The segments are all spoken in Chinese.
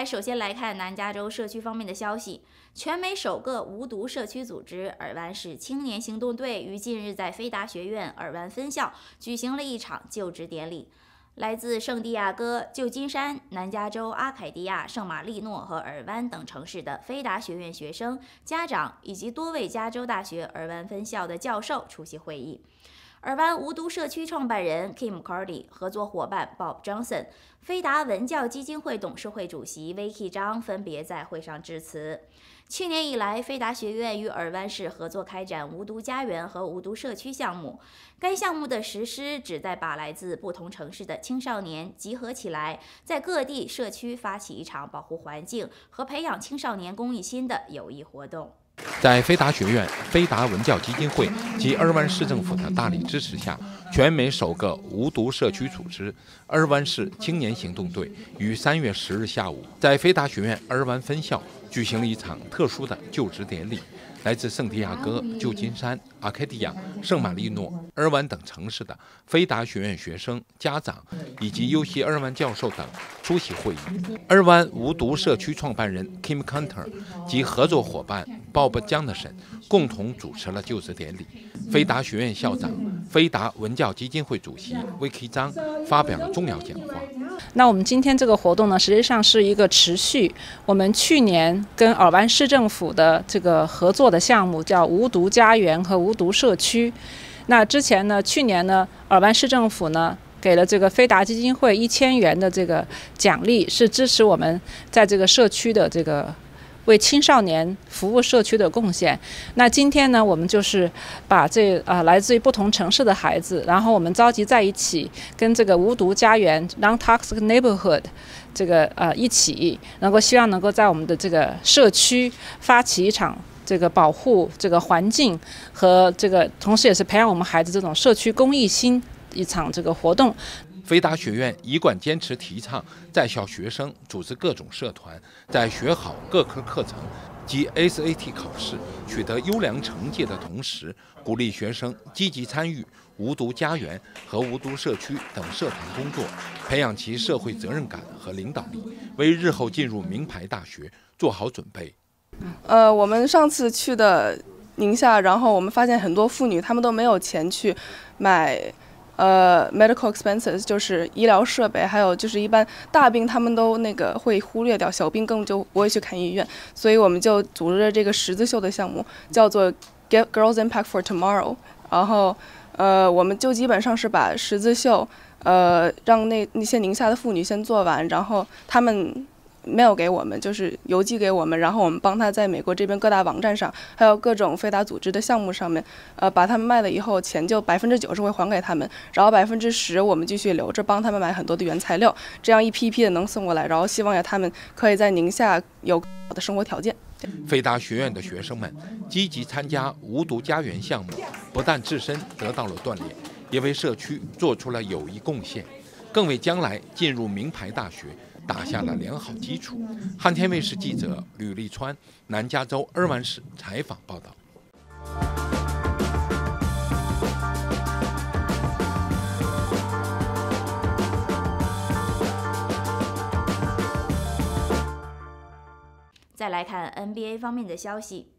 来，首先来看南加州社区方面的消息。全美首个无毒社区组织尔湾市青年行动队于近日在菲达学院尔湾分校举行了一场就职典礼。来自圣地亚哥、旧金山、南加州阿凯迪亚、圣马力诺和尔湾等城市的菲达学院学生、家长以及多位加州大学尔湾分校的教授出席会议。尔湾无毒社区创办人 Kim Cardy、合作伙伴 Bob Johnson、菲达文教基金会董事会主席 Vicky 张分别在会上致辞。去年以来，菲达学院与尔湾市合作开展无毒家园和无毒社区项目。该项目的实施旨在把来自不同城市的青少年集合起来，在各地社区发起一场保护环境和培养青少年公益心的有益活动。在飞达学院、飞达文教基金会及二湾市政府的大力支持下，全美首个无毒社区组织——二湾市青年行动队，于三月十日下午在飞达学院二湾分校举行了一场特殊的就职典礼。来自圣地亚哥、旧金山、阿凯迪亚、圣马力诺、尔湾等城市的飞达学院学生、家长以及优秀尔湾教授等出席会议。尔湾无毒社区创办人 Kim Cantor 及合作伙伴 Bob Johnson 共同主持了就职典礼。飞达学院校长、飞达文教基金会主席 Vicky 张发表了重要讲话。那我们今天这个活动呢，实际上是一个持续我们去年跟尔湾市政府的这个合作的项目，叫无毒家园和无毒社区。那之前呢，去年呢，尔湾市政府呢给了这个飞达基金会一千元的这个奖励，是支持我们在这个社区的这个。为青少年服务社区的贡献。那今天呢，我们就是把这啊来自于不同城市的孩子，然后我们召集在一起，跟这个无毒家园 （Non-Toxic Neighborhood） 这个呃一起，能够希望能够在我们的这个社区发起一场这个保护这个环境和这个，同时也是培养我们孩子这种社区公益心一场这个活动。飞达学院一贯坚持提倡在校学生组织各种社团，在学好各科课程及 SAT 考试取得优良成绩的同时，鼓励学生积极参与无毒家园和无毒社区等社团工作，培养其社会责任感和领导力，为日后进入名牌大学做好准备。呃，我们上次去的宁夏，然后我们发现很多妇女她们都没有钱去买。呃，medical expenses 就是医疗设备，还有就是一般大病他们都那个会忽略掉，小病更就不会去看医院，所以我们就组织了这个十字绣的项目，叫做 Get Girls Impact for Tomorrow。然后，呃，我们就基本上是把十字绣，呃，让那那些宁夏的妇女先做完，然后他们。Mail 给我们，就是邮寄给我们，然后我们帮他在美国这边各大网站上，还有各种非达组织的项目上面，呃，把他们卖了以后，钱就百分之九十会还给他们，然后百分之十我们继续留着，帮他们买很多的原材料，这样一批一批的能送过来，然后希望呀他们可以在宁夏有好的生活条件。飞达学院的学生们积极参加无毒家园项目，不但自身得到了锻炼，也为社区做出了有益贡献，更为将来进入名牌大学。打下了良好基础。汉天卫视记者吕立川，南加州尔湾市采访报道。再来看 NBA 方面的消息。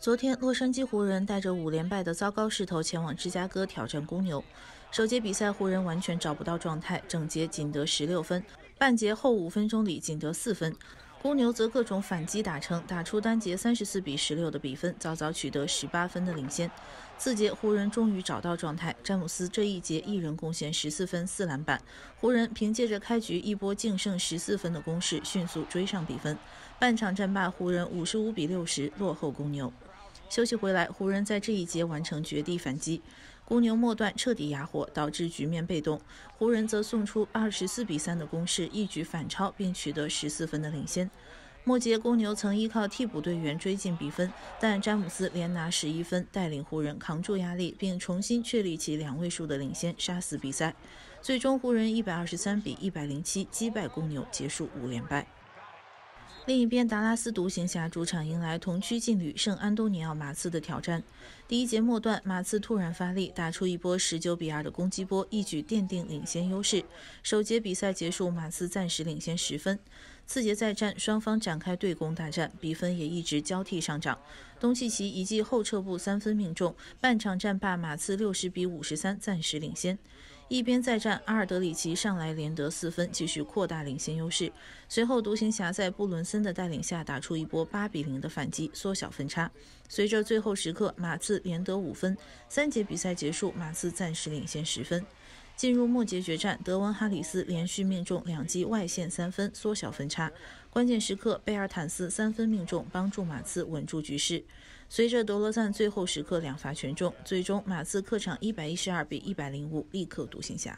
昨天，洛杉矶湖人带着五连败的糟糕势头前往芝加哥挑战公牛。首节比赛，湖人完全找不到状态，整节仅得十六分。半节后五分钟里仅得四分，公牛则各种反击打成，打出单节三十四比十六的比分，早早取得十八分的领先。次节湖人终于找到状态，詹姆斯这一节一人贡献十四分四篮板，湖人凭借着开局一波净胜十四分的攻势，迅速追上比分。半场战罢，湖人五十五比六十落后公牛。休息回来，湖人在这一节完成绝地反击。公牛末段彻底哑火，导致局面被动。湖人则送出二十四比三的攻势，一举反超，并取得十四分的领先。末节，公牛曾依靠替补队员追进比分，但詹姆斯连拿十一分，带领湖人扛住压力，并重新确立起两位数的领先，杀死比赛。最终，湖人一百二十三比一百零七击败公牛，结束五连败。另一边，达拉斯独行侠主场迎来同区劲旅圣安东尼奥马刺的挑战。第一节末段，马刺突然发力，打出一波十九比二的攻击波，一举奠定领先优势。首节比赛结束，马刺暂时领先十分。次节再战，双方展开对攻大战，比分也一直交替上涨。东契奇一记后撤步三分命中，半场战罢马刺六十比五十三暂时领先。一边再战，阿尔德里奇上来连得四分，继续扩大领先优势。随后，独行侠在布伦森的带领下打出一波八比零的反击，缩小分差。随着最后时刻，马刺连得五分，三节比赛结束，马刺暂时领先十分。进入末节决战，德文哈里斯连续命中两记外线三分，缩小分差。关键时刻，贝尔坦斯三分命中，帮助马刺稳住局势。随着德罗赞最后时刻两罚全中，最终马刺客场一百一十二比一百零五力克独行侠。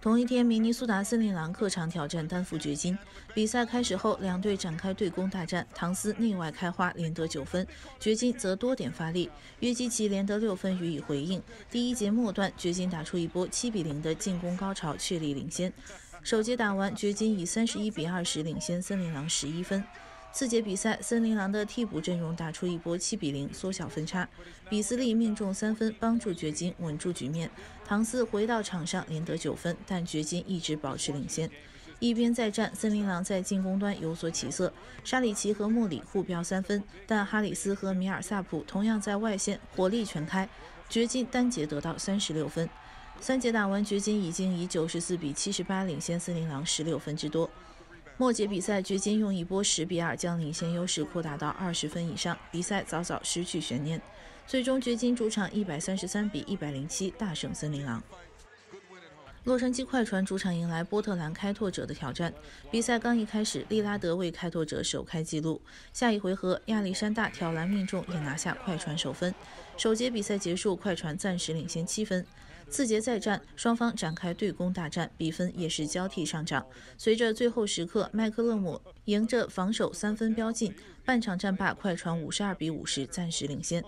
同一天，明尼苏达森林狼客场挑战丹佛掘金。比赛开始后，两队展开对攻大战，唐斯内外开花，连得九分；掘金则多点发力，约基奇连得六分予以回应。第一节末段，掘金打出一波七比零的进攻高潮，确立领先。首节打完，掘金以三十一比二十领先森林狼十一分。次节比赛，森林狼的替补阵容打出一波七比零，缩小分差。比斯利命中三分，帮助掘金稳住局面。唐斯回到场上连得九分，但掘金一直保持领先。一边再战，森林狼在进攻端有所起色，沙里奇和莫里互飙三分，但哈里斯和米尔萨普同样在外线火力全开，掘金单节得到三十六分。三节打完，掘金已经以九十四比七十八领先森林狼十六分之多。末节比赛，掘金用一波十比二将领先优势扩大到二十分以上，比赛早早失去悬念。最终，掘金主场一百三十三比一百零七大胜森林狼。洛杉矶快船主场迎来波特兰开拓者的挑战。比赛刚一开始，利拉德为开拓者首开纪录。下一回合，亚历山大挑篮命中，也拿下快船首分。首节比赛结束，快船暂时领先七分。次节再战，双方展开对攻大战，比分也是交替上涨。随着最后时刻，麦克勒姆迎着防守三分飙进，半场战罢，快船五十二比五十暂时领先。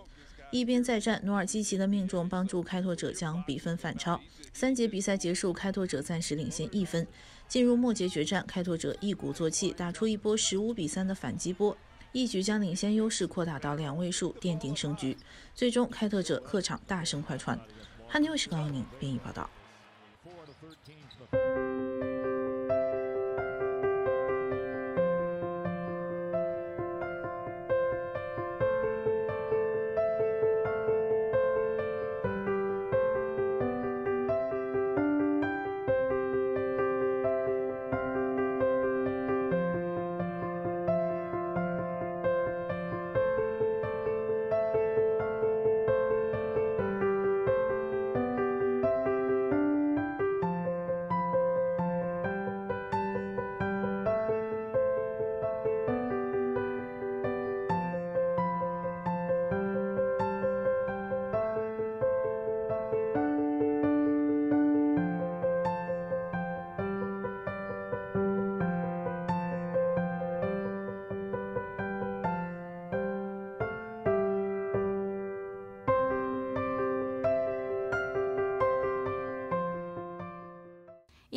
一边再战，努尔基奇的命中帮助开拓者将比分反超。三节比赛结束，开拓者暂时领先一分。进入末节决战，开拓者一鼓作气打出一波十五比三的反击波，一举将领先优势扩大到两位数，奠定胜局。最终，开拓者客场大胜快船。汉尼卫视高宁编译报道。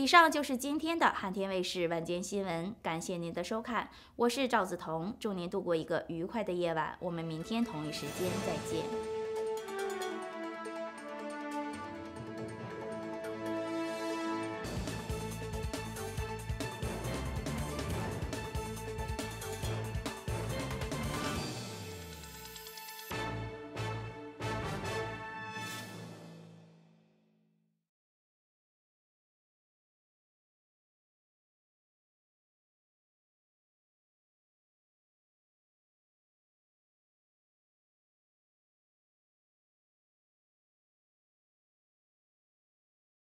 以上就是今天的汉天卫视晚间新闻，感谢您的收看，我是赵子彤，祝您度过一个愉快的夜晚，我们明天同一时间再见。